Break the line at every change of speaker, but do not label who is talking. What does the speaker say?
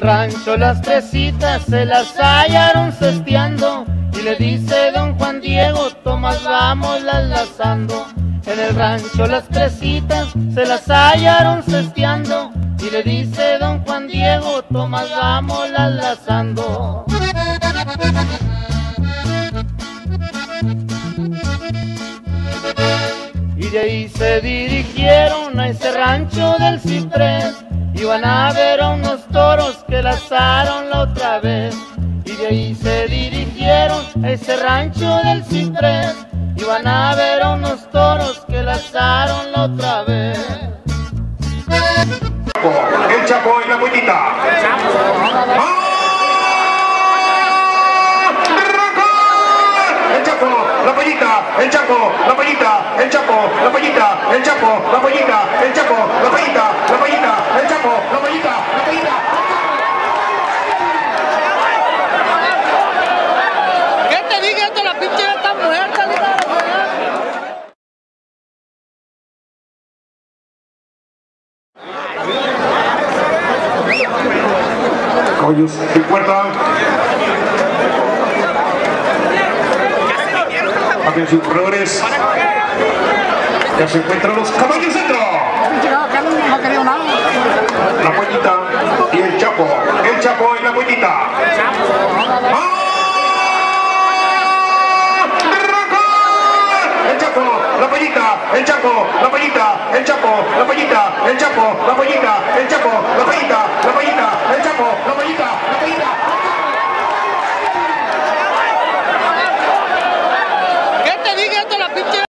rancho las tresitas se las hallaron cesteando y le dice don Juan Diego, Tomás, vamos las lazando. En el rancho las tresitas se las hallaron cesteando y le dice don Juan Diego, Tomás, vamos las lazando. Y de ahí se dirigieron a ese rancho del ciprés. Iban a ver a unos toros que lazaron la otra vez. Y de ahí se dirigieron a ese rancho del ciprés. Iban a ver a unos toros que lazaron la otra vez.
El Chapo y la pollita. ¡Ah! El Chapo, la pollita, el Chapo, la pollita, el Chapo, la pollita, el Chapo, la pollita, el Chapo, la pollita, la pollita, el Chapo, la pollita, la pollita.
¿Qué te dije? Esto la pinche ya está muerta, hija de la fregada.
Caballos en puerta. Atención, corredores. Ya se encuentran los caballos dentro.
no ha querido nada.
La pollita y el chapo. El chapo y la pollita. ¡Ah! El chapo, la pollita, el chapo, la pollita, el chapo, la pollita, el chapo, la pollita, el pollita, la pollita.